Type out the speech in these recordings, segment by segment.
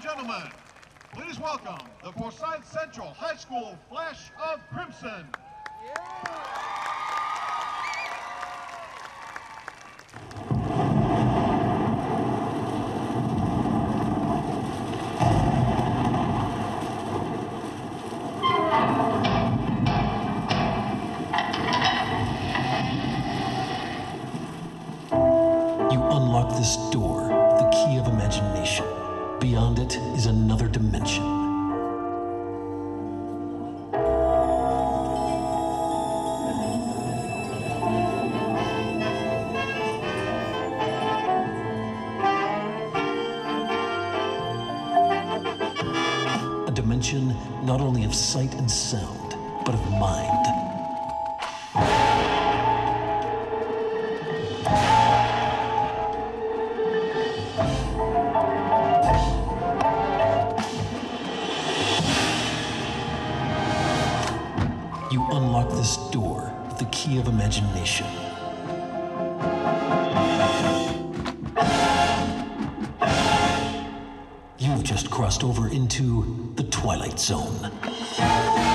gentlemen, please welcome the Forsyth Central High School Flash of Crimson. You not only of sight and sound, but of mind. You unlock this door with the key of imagination. You've just crossed over into the Twilight Zone.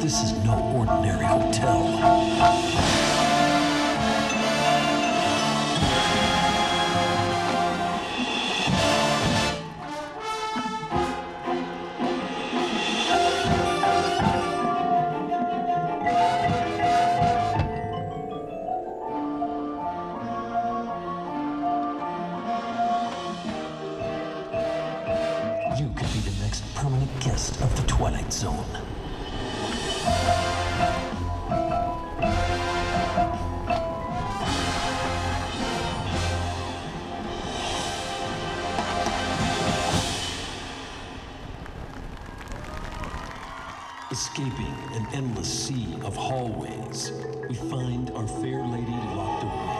This is no ordinary hotel. You could be the next permanent guest of the Twilight Zone. Escaping an endless sea of hallways, we find our fair lady locked away.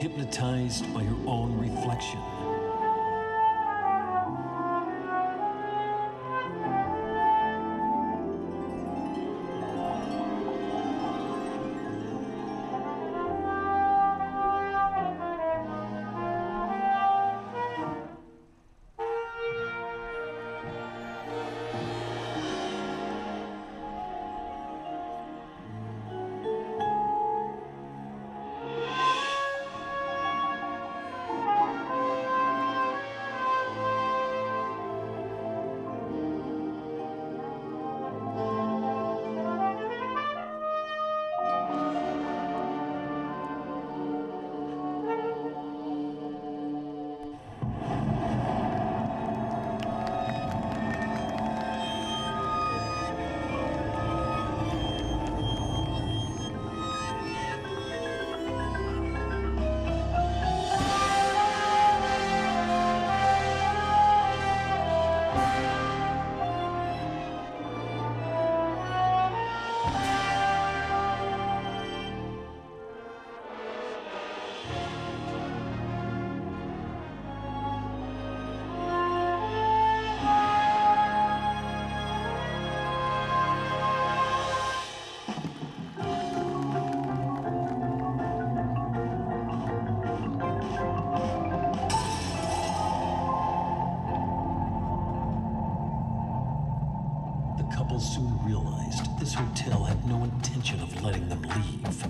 Hypnotized by her own reflection. The couple soon realized this hotel had no intention of letting them leave.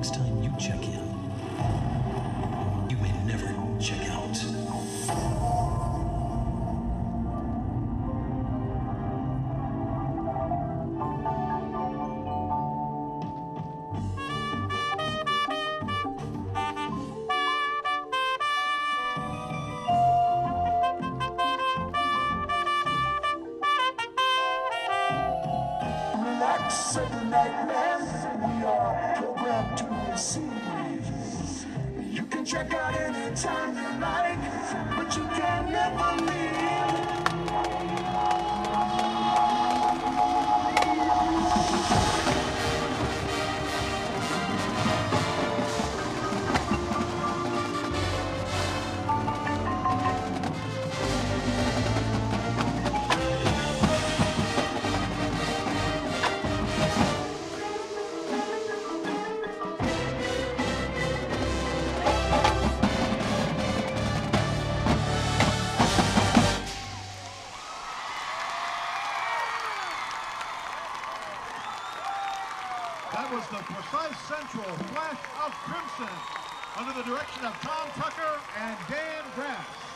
Next time you check in, you may never check out. Relax night, the Central Flash of Crimson under the direction of Tom Tucker and Dan Grass.